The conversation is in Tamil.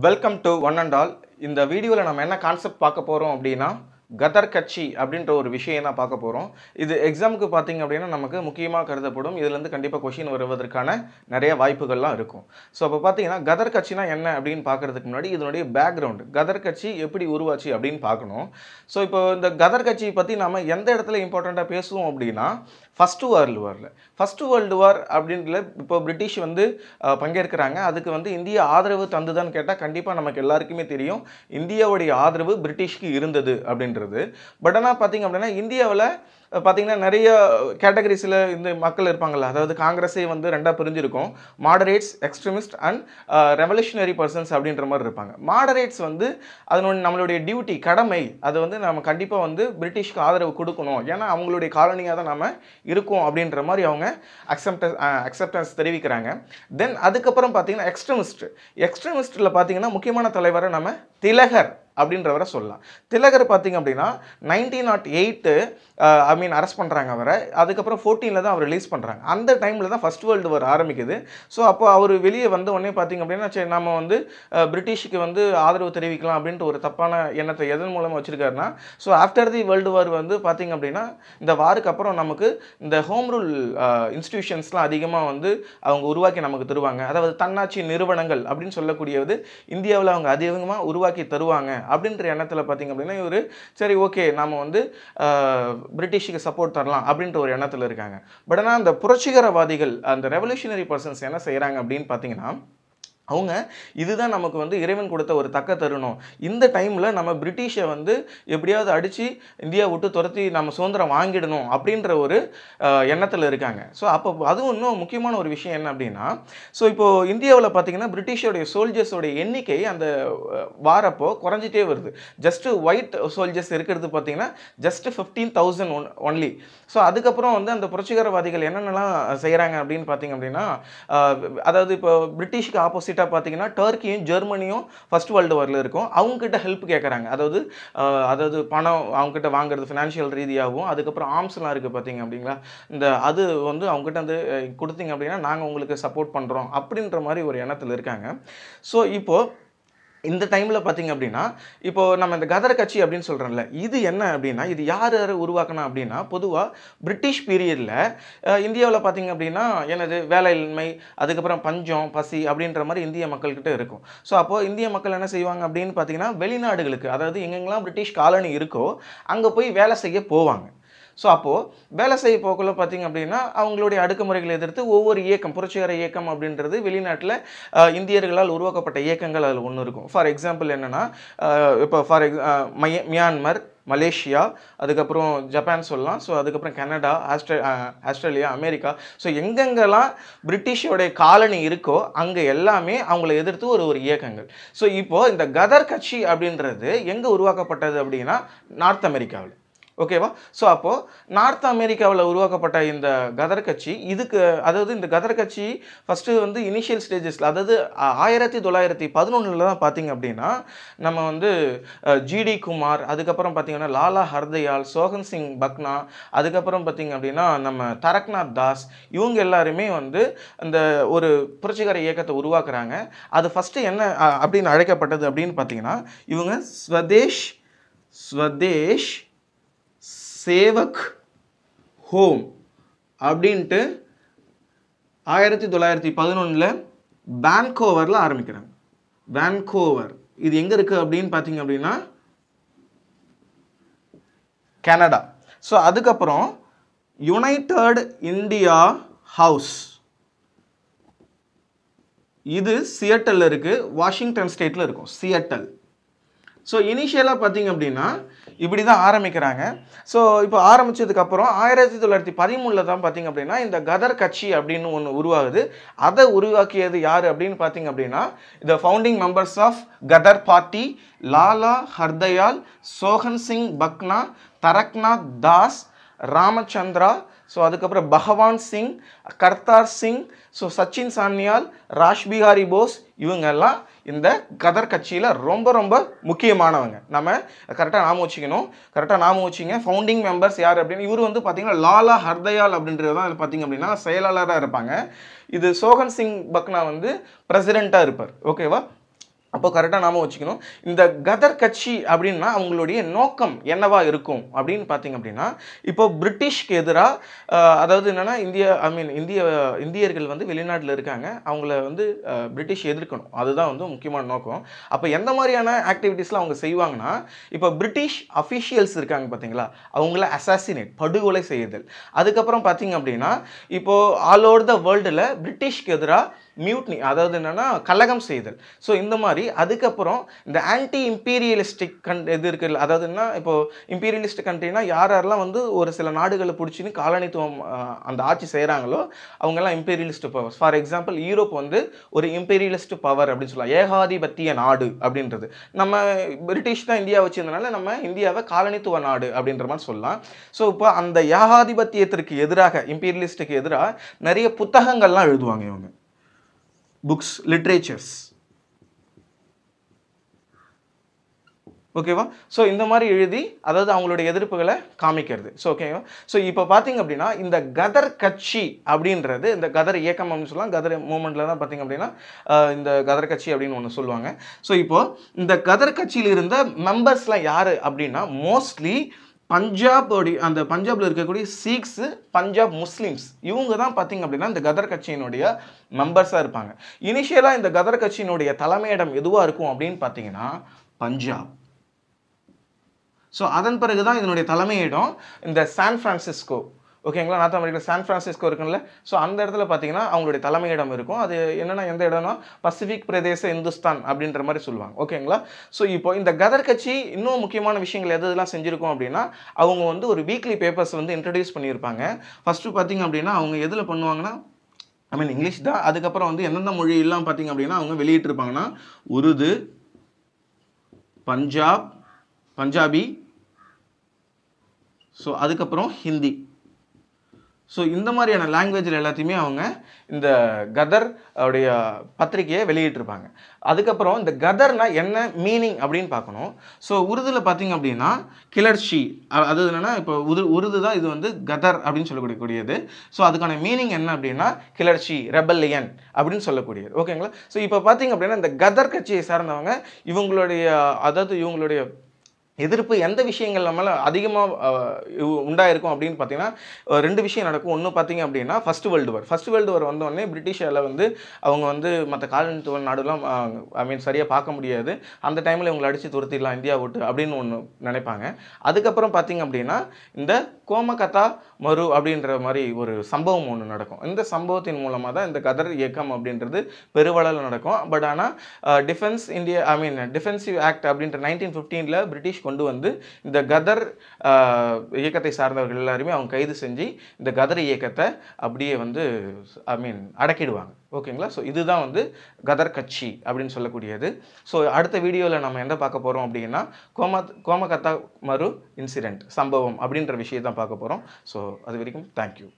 Welcome to one and all இந்த வீடியோவில் நம்ம என்ன கான்செப்ட் பார்க்க போகிறோம் அப்படின்னா கதர் கட்சி அப்படின்ற ஒரு விஷயம் தான் பார்க்க போகிறோம் இது எக்ஸாமுக்கு பார்த்தீங்க அப்படின்னா நமக்கு முக்கியமாக கருதப்படும். இதுலேருந்து கண்டிப்பாக கொஷின் வருவதற்கான நிறைய வாய்ப்புகள்லாம் இருக்கும். ஸோ அப்போ பார்த்தீங்கன்னா கதர் கட்சினா என்ன அப்படின்னு பார்க்கறதுக்கு முன்னாடி இதனுடைய பேக்ரவுண்டு கதர் கட்சி எப்படி உருவாச்சு அப்படின்னு பார்க்கணும். ஸோ இப்போ இந்த கதர் கட்சியை பற்றி நம்ம எந்த இடத்துல இம்பார்ட்டண்ட்டாக பேசுவோம் அப்படின்னா ஃபஸ்ட்டு வேர்ல்டு வாரில் ஃபஸ்ட்டு வேர்ல்டு வார் அப்படின்றதுல இப்போ பிரிட்டிஷ் வந்து பங்கேற்கிறாங்க. அதுக்கு வந்து இந்திய ஆதரவு தந்துதான்னு கேட்டால் கண்டிப்பாக நமக்கு எல்லாருக்குமே தெரியும். இந்தியாவுடைய ஆதரவு பிரிட்டிஷ்க்கு இருந்தது அப்படிங்கிறது பட் ஆனால் பார்த்தீங்க அப்படின்னா இந்தியாவில் பார்த்தீங்கன்னா நிறைய கேட்டகரிஸில் இந்த மக்கள் இருப்பாங்கல்ல. அதாவது காங்கிரஸே வந்து ரெண்டாக பிரிஞ்சிருக்கும். Moderates extremist and revolutionary persons அப்படின்ற மாதிரி இருப்பாங்க. மாடரேட்ஸ் வந்து அதனுடைய நம்மளுடைய டியூட்டி கடமை அது வந்து நம்ம கண்டிப்பாக வந்து பிரிட்டிஷ்க்கு ஆதரவு கொடுக்கணும். ஏன்னா அவங்களுடைய காலனியாக தான் நம்ம இருக்கோம் அப்படின்ற மாதிரி அவங்க அக்செப்டன்ஸ் அக்செப்டன்ஸ் தெரிவிக்கிறாங்க. தென் அதுக்கப்புறம் பார்த்தீங்கன்னா எக்ஸ்ட்ரீமிஸ்ட் எக்ஸ்ட்ரீமிஸ்ட்டில் பார்த்தீங்கன்னா முக்கியமான தலைவரை நம்ம திலகர் அப்படின்றவரை சொல்லலாம். திலகர் பார்த்தீங்க அப்படின்னா nineteen nought eight I mean arrest பண்ணுறாங்க அவரை. அதுக்கப்புறம் ஃபோர்டீனில் தான் அவர் ரிலீஸ் பண்ணுறாங்க அந்த டைமில் தான் ஃபஸ்ட் வேர்ல்டு வார் ஆரம்பிக்குது. ஸோ அப்போ அவர் வெளியே வந்த உடனே பார்த்தீங்க அப்படின்னா சரி நம்ம வந்து பிரிட்டிஷுக்கு வந்து ஆதரவு தெரிவிக்கலாம் அப்படின்ட்டு ஒரு தப்பான எண்ணத்தை எதன் மூலமாக வச்சுருக்காருன்னா so after the world war வந்து பார்த்தீங்க அப்படின்னா இந்த வாருக்கு அப்புறம் நமக்கு இந்த ஹோம் ரூல் இன்ஸ்டிடியூஷன்ஸ்லாம் அதிகமாக வந்து அவங்க உருவாக்கி நமக்கு தருவாங்க. அதாவது தன்னாட்சி நிறுவனங்கள் அப்படின்னு சொல்லக்கூடியது இந்தியாவில் அவங்க அதிகமாக உருவாக்கி தருவாங்க அப்படின்ற எண்ணத்தில் பார்த்தீங்க அப்படின்னா இவர் சரி ஓகே நாம வந்து பிரிட்டிஷுக்கு சப்போர்ட் தரலாம் அப்படின்ற ஒரு எண்ணத்தில் இருக்காங்க. பட் ஆனால் அந்த புரட்சிகரவாதிகள் அந்த ரெவல்யூஷனரி பர்சன்ஸ் என்ன செய்கிறாங்க அப்படின்னு பார்த்தீங்கன்னா அவங்க இதுதான் நமக்கு வந்து இறைவன் கொடுத்த ஒரு தக்க தருணம். இந்த டைமில் நம்ம பிரிட்டிஷை வந்து எப்படியாவது அடித்து இந்தியா விட்டு துரத்தி நம்ம சுதந்திரம் வாங்கிடணும் அப்படின்ற ஒரு எண்ணத்தில் இருக்காங்க. ஸோ அப்போ அதுவும் இன்னும் முக்கியமான ஒரு விஷயம் என்ன அப்படின்னா ஸோ இப்போது இந்தியாவில் பார்த்தீங்கன்னா பிரிட்டிஷோடைய சோல்ஜர்ஸோடைய எண்ணிக்கை அந்த வாரப்போ குறைஞ்சிட்டே வருது. ஜஸ்ட்டு ஒயிட் சோல்ஜர்ஸ் இருக்கிறது பார்த்தீங்கன்னா just fifteen thousand one only so அதுக்கப்புறம் வந்து அந்த புரட்சிகரவாதிகள் என்னென்னலாம் செய்கிறாங்க அப்படின்னு பார்த்தீங்க அப்படின்னா அதாவது இப்போ பிரிட்டிஷ்க்கு ஆப்போசிட் ஆப்போசிட்டாக பார்த்தீங்கன்னா டர்க்கியும் ஜெர்மனியும் ஃபர்ஸ்ட் வேர்ல்டு வாரில் இருக்கும். அவங்ககிட்ட ஹெல்ப் கேட்குறாங்க அதாவது அதாவது பணம் அவங்ககிட்ட வாங்குறது ஃபினான்ஷியல் ரீதியாகவும் அதுக்கப்புறம் ஆர்ம்ஸ்லாம் இருக்குது பார்த்தீங்க அப்படிங்களா? இந்த அது வந்து அவங்ககிட்ட வந்து கொடுத்தீங்க அப்படின்னா நாங்கள் உங்களுக்கு சப்போர்ட் பண்ணுறோம் அப்படின்ற மாதிரி ஒரு எண்ணத்தில் இருக்காங்க. ஸோ இப்போது இந்த டைமில் பார்த்தீங்க அப்படின்னா இப்போது நம்ம இந்த கதர் கட்சி அப்படின்னு சொல்கிறோம்ல இது என்ன அப்படின்னா இது யார் யார் உருவாக்கினா அப்படின்னா பொதுவாக பிரிட்டிஷ் பீரியடில் இந்தியாவில் பார்த்தீங்க அப்படின்னா எனது வேலையின்மை அதுக்கப்புறம் பஞ்சம் பசி அப்படின்ற மாதிரி இந்திய மக்கள்கிட்ட இருக்கும். ஸோ அப்போது இந்திய மக்கள் என்ன செய்வாங்க அப்படின்னு பார்த்தீங்கன்னா வெளிநாடுகளுக்கு அதாவது எங்கெங்கெல்லாம் பிரிட்டிஷ் காலனி இருக்கோ அங்கே போய் வேலை செய்ய போவாங்க. ஸோ அப்போது வேலை செய்ய போக்குள்ள பார்த்திங்க அப்படின்னா அவங்களுடைய அடுக்குமுறைகளை எதிர்த்து ஒவ்வொரு இயக்கம் புரட்சிகர இயக்கம் அப்படின்றது வெளிநாட்டில் இந்தியர்களால் உருவாக்கப்பட்ட இயக்கங்கள் அதில் ஒன்று இருக்கும். ஃபார் எக்ஸாம்பிள் என்னென்னா இப்போ ஃபார் எக்ஸ் மியான்மர் மலேசியா அதுக்கப்புறம் ஜப்பான் சொல்லலாம். ஸோ அதுக்கப்புறம் Canada Austra Australia America. So எங்கெங்கெல்லாம் பிரிட்டிஷோடைய காலனி இருக்கோ அங்கே எல்லாமே அவங்கள எதிர்த்து ஒரு ஒரு இயக்கங்கள். ஸோ இப்போது இந்த கதர் கட்சி அப்படின்றது எங்கே உருவாக்கப்பட்டது அப்படின்னா நார்த் அமெரிக்காவில். ஓகேவா? ஸோ அப்போது நார்த் அமெரிக்காவில் உருவாக்கப்பட்ட இந்த கதர் கட்சி இதுக்கு அதாவது இந்த கதர் கட்சி ஃபஸ்ட்டு வந்து இனிஷியல் ஸ்டேஜஸில் அதாவது ஆயிரத்தி தொள்ளாயிரத்தி பதினொன்றில் தான் பார்த்தீங்க அப்படின்னா நம்ம வந்து ஜிடி குமார் அதுக்கப்புறம் பார்த்திங்கன்னா லாலா ஹர்தயால் சோகன் சிங் பக்னா அதுக்கப்புறம் பார்த்தீங்க அப்படின்னா நம்ம தரக்நாத் தாஸ் இவங்க எல்லாருமே வந்து அந்த ஒரு புரட்சிகர இயக்கத்தை உருவாக்குறாங்க. அது ஃபஸ்ட்டு என்ன அப்படின்னு அழைக்கப்பட்டது அப்படின்னு பார்த்தீங்கன்னா இவங்க ஸ்வதேஷ் ஸ்வதேஷ் சேவக் ஹோம் அப்படின்ட்டு ஆயிரத்தி தொள்ளாயிரத்தி பதினொன்றில் பேன்கோவரில் ஆரம்பிக்கிறாங்க. பேன்கோவர் இது எங்கே இருக்குது அப்படின்னு பார்த்தீங்க அப்படின்னா கனடா ஸோ அதுக்கப்புறம் யுனைடெட் இந்தியா ஹவுஸ் இது சியட்டலில் இருக்குது வாஷிங்டன் ஸ்டேட்டில் இருக்கும். சியட்டல் ஸோ இனிஷியலாக பார்த்தீங்க அப்படின்னா இப்படி தான் ஆரம்பிக்கிறாங்க. ஸோ இப்போ ஆரம்பிச்சதுக்கப்புறம் ஆயிரத்தி தொள்ளாயிரத்தி பதிமூணில் தான் பார்த்தீங்க அப்படின்னா இந்த கதர் கட்சி அப்படின்னு ஒன்று உருவாகுது. அதை உருவாக்கியது யார் அப்படின்னு பார்த்தீங்க அப்படின்னா இந்த founding members of Ghadar party Lala Hardayal Sohan Singh பக்னா Taraknath Das Ramachandra so அதுக்கப்புறம் பகவான் சிங் கர்த்தார் சிங் ஸோ சச்சின் சான்யால் ராஷ்பிஹாரி போஸ் இவங்கெல்லாம் இந்த கதர் கட்சியில் ரொம்ப ரொம்ப முக்கியமானவங்க. நம்ம கரெக்டாக நாம வச்சுக்கணும். கரெக்டாக நாம வச்சுங்க ஃபவுண்டிங் மெம்பர்ஸ் யார் அப்படின்னு? இவர் வந்து பார்த்தீங்கன்னா லாலா ஹர்தயால் அப்படின்றது தான் பார்த்தீங்க அப்படின்னா செயலாளராக இருப்பாங்க. இது சோகன் சிங் பக்னா வந்து பிரசிடெண்ட்டாக இருப்பார். ஓகேவா அப்போ கரெக்டாக நாம வச்சுக்கணும். இந்த கதர் கட்சி அப்படின்னா அவங்களுடைய நோக்கம் என்னவா இருக்கும் அப்படின்னு பார்த்தீங்க அப்படின்னா இப்போ பிரிட்டிஷ்க்கு எதிராக அதாவது என்னென்னா இந்திய ஐ மீன் இந்திய இந்தியர்கள் வந்து வெளிநாட்டில் இருக்காங்க. அவங்கள வந்து பிரிட்டிஷ் எதிர்க்கணும். அதுதான் வந்து முக்கியமான நோக்கம். அப்போ எந்த மாதிரியான ஆக்டிவிட்டீஸ்லாம் அவங்க செய்வாங்கன்னா இப்போ பிரிட்டிஷ் அஃபிஷியல்ஸ் இருக்காங்க பார்த்தீங்களா? அவங்கள அசாசினேட் படுகொலை செய்யுதல் அதுக்கப்புறம் பார்த்தீங்க அப்படின்னா இப்போ ஆல் ஓவர் த வேர்ல்டில் பிரிட்டிஷ்க்கு எதிராக மியூட்னி அதாவது என்னென்னா கலகம் செய்தல். ஸோ இந்த மாதிரி அதுக்கப்புறம் இந்த ஆன்டி இம்பீரியலிஸ்டிக் கன் இது இருக்குல்ல அதாவது என்ன இப்போது இம்பீரியலிஸ்டிக் கண்ட்ரினா யார் யாரெல்லாம் வந்து ஒரு சில நாடுகளை பிடிச்சின்னு காலனித்துவம் அந்த ஆட்சி செய்கிறாங்களோ அவங்கெல்லாம் imperialist powers for example Europe வந்து ஒரு இம்பீரியலிஸ்ட் பவர் அப்படின்னு சொல்லலாம். ஏகாதிபத்திய நாடு அப்படின்றது. நம்ம பிரிட்டிஷ் தான் இந்தியா வச்சிருந்தனால நம்ம இந்தியாவை காலனித்துவ நாடு அப்படின்ற மாதிரி சொல்லலாம். ஸோ இப்போ அந்த ஏகாதிபத்தியத்திற்கு எதிராக இம்பீரியலிஸ்டுக்கு எதிராக நிறைய புத்தகங்கள்லாம் எழுதுவாங்க இவங்க. புக்ஸ் லிட்ரேச்சர்ஸ் ஓகேவா ஸோ இந்த மாதிரி எழுதி அதாவது அவங்களுடைய எதிர்ப்புகளை காமிக்கிறது. ஸோ ஓகேவா ஸோ இப்போ பார்த்தீங்க அப்படின்னா இந்த கதர் கட்சி அப்படின்றது இந்த கதர் இயக்கம் அப்படின்னு சொல்லலாம் கதர் மூமெண்ட்டில் தான் பார்த்தீங்க அப்படின்னா இந்த கதர் கட்சி அப்படின்னு ஒன்று சொல்லுவாங்க. ஸோ இப்போது இந்த கதர் கட்சியில் இருந்த மெம்பர்ஸ்லாம் யார் அப்படின்னா மோஸ்ட்லி பஞ்சாப் அந்த பஞ்சாபில் இருக்கக்கூடிய சீக்ஸு பஞ்சாப் முஸ்லீம்ஸ் இவங்க தான் பார்த்தீங்க அப்படின்னா இந்த கதர் கட்சியினுடைய மெம்பர்ஸாக இருப்பாங்க. இனிஷியலாக இந்த கதர் கட்சியினுடைய தலைமையிடம் எதுவாக இருக்கும் அப்படின்னு பார்த்தீங்கன்னா பஞ்சாப். ஸோ அதன் பிறகு தான் இதனுடைய தலைமையிடம் இந்த சான் ஃப்ரான்சிஸ்கோ ஓகேங்களா நார்த் அமெரிக்கா சான் ஃப்ரான்சிஸ்கோ இருக்குல்ல ஸோ அந்த இடத்துல பார்த்தீங்கன்னா அவங்களுடைய தலைமையிடம் இருக்கும். அது என்னென்னா எந்த இடம்னா பசிபிக் பிரதேச இந்துஸ்தான் அப்படின்ற மாதிரி சொல்லுவாங்க. ஓகேங்களா ஸோ இப்போ இந்த கதர் கட்சி இன்னும் முக்கியமான விஷயங்கள் எது இதெல்லாம் செஞ்சுருக்கோம் அப்படின்னா அவங்க வந்து ஒரு வீக்லி பேப்பர்ஸ் வந்து இன்ட்ரடியூஸ் பண்ணியிருப்பாங்க. ஃபஸ்ட்டு பார்த்தீங்க அப்படின்னா அவங்க எதில் பண்ணுவாங்கன்னா ஐ மீன் இங்கிலீஷ் தான். அதுக்கப்புறம் வந்து எந்தெந்த மொழியெல்லாம் பார்த்தீங்க அப்படின்னா அவங்க வெளியிட்டிருப்பாங்கன்னா உருது பஞ்சாப் பஞ்சாபி ஸோ அதுக்கப்புறம் ஹிந்தி. ஸோ இந்த மாதிரியான லாங்குவேஜில் எல்லாத்தையுமே அவங்க இந்த கதர் உடைய பத்திரிகையை வெளியிட்டிருப்பாங்க. அதுக்கப்புறம் இந்த கதர்னா என்ன மீனிங் அப்படின்னு பார்க்கணும். ஸோ உருதுல பார்த்திங்க அப்படின்னா கிளர்ச்சி. அது என்னென்னா இப்போ உரு உருது தான் இது வந்து கதர் அப்படின்னு சொல்லக்கூடியது ஸோ அதுக்கான மீனிங் என்ன அப்படின்னா கிளர்ச்சி ரெபல்லியன் அப்படின்னு சொல்லக்கூடியது. ஓகேங்களா ஸோ இப்போ பார்த்தீங்க அப்படின்னா இந்த கதர் கட்சியை சார்ந்தவங்க இவங்களுடைய அதாவது இவங்களுடைய எதிர்ப்பு எந்த விஷயங்கள் நம்மளால அதிகமாக உண்டாயிருக்கும் அப்படின்னு பார்த்தீங்கன்னா ரெண்டு விஷயம் நடக்கும். ஒன்று பார்த்தீங்க அப்படின்னா first world war first world war வந்தோடனே பிரிட்டிஷால வந்து அவங்க வந்து மற்ற காலனித்துவ நாடுலாம் ஐ மீன் சரியாக பார்க்க முடியாது. அந்த டைமில் இவங்களை அடித்து துரத்திடலாம் இந்தியா விட்டு அப்படின்னு ஒன்று நினைப்பாங்க. அதுக்கப்புறம் பார்த்தீங்க அப்படின்னா இந்த கோமகத்தா மரு அப்படின்ற மாதிரி ஒரு சம்பவம் ஒன்று நடக்கும். இந்த சம்பவத்தின் மூலமாக தான் இந்த கதர் இயக்கம் அப்படின்றது பெருவளவில் நடக்கும். பட் ஆனால் defence India I mean defensive act அப்படின்ற நைன்டீன் ஃபிஃப்டீனில் பிரிட்டிஷ் கொண்டு வந்து இந்த கதர் இயக்கத்தை சார்ந்தவர்கள் எல்லாருமே அவங்க கைது செஞ்சு இந்த கதர் இயக்கத்தை அப்படியே வந்து ஐ மீன் அடக்கிடுவாங்க. ஓகேங்களா? ஸோ இதுதான் வந்து கதர் கட்சி அப்படின்னு சொல்லக்கூடியது. ஸோ அடுத்த வீடியோவில் நம்ம எந்த பார்க்க போகிறோம் அப்படின்னா கோம கோமகத்தா மறு இன்சிடெண்ட் சம்பவம் அப்படின்ற விஷயத்தான் பார்க்க போகிறோம் ஸோ அது வரைக்கும் தேங்க்யூ